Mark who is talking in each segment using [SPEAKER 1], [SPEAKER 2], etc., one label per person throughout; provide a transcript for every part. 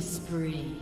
[SPEAKER 1] Spree.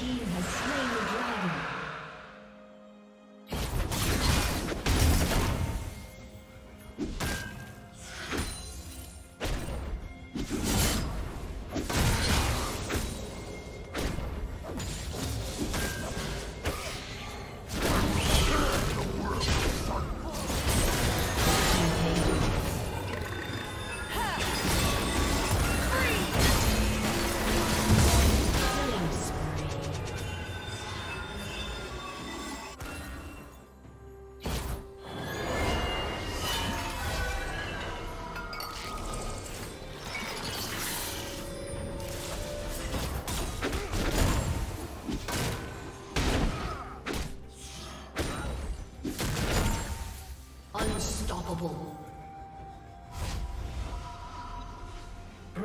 [SPEAKER 1] Team has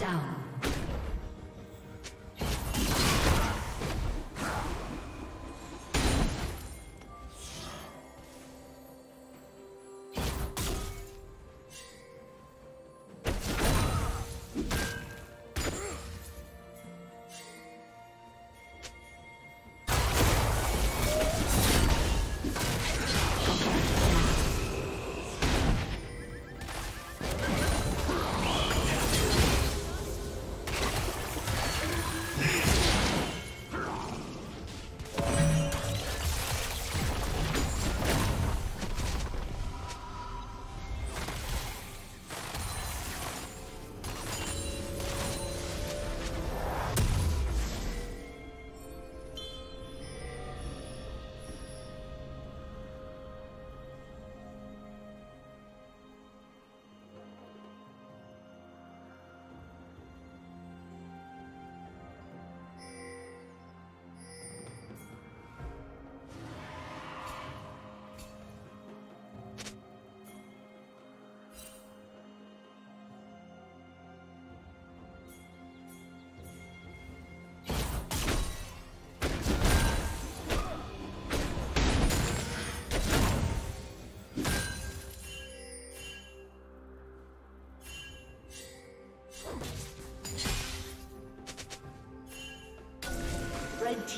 [SPEAKER 1] Down.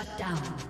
[SPEAKER 1] Shut down.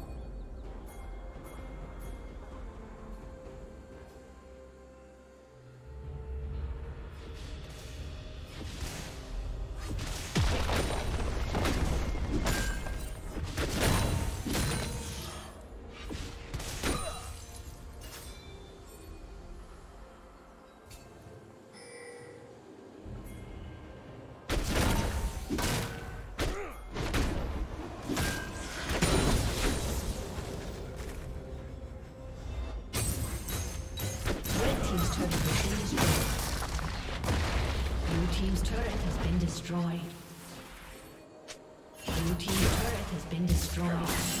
[SPEAKER 1] Been destroyed.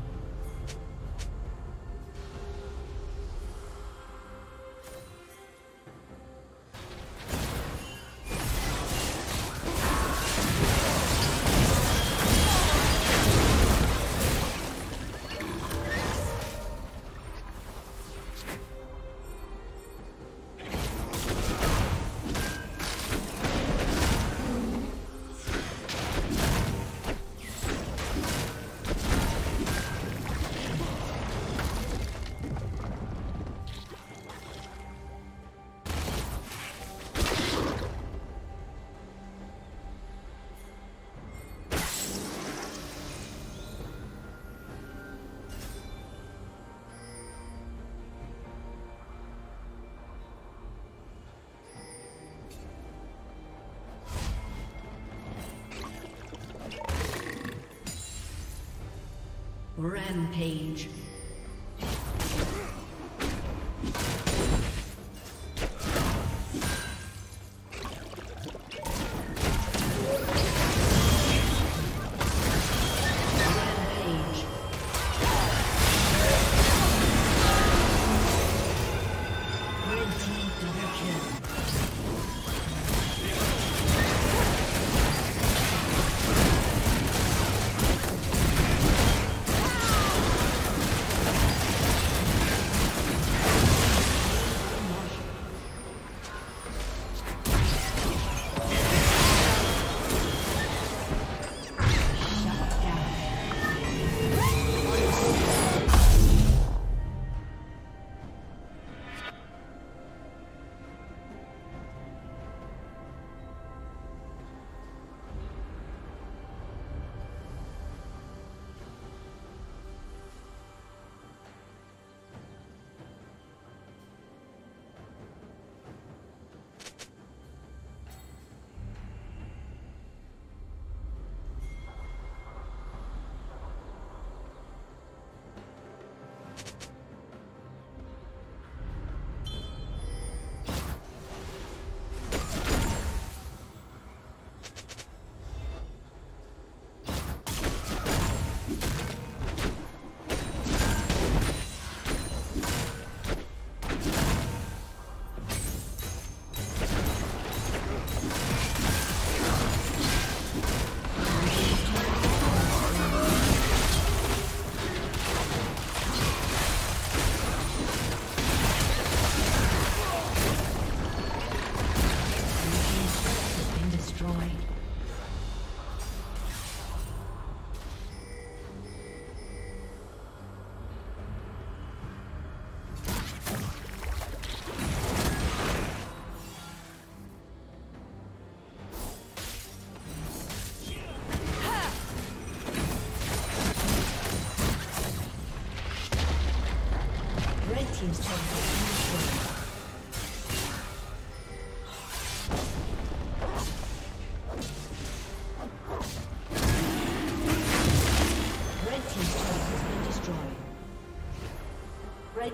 [SPEAKER 1] Rampage.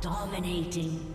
[SPEAKER 1] Dominating.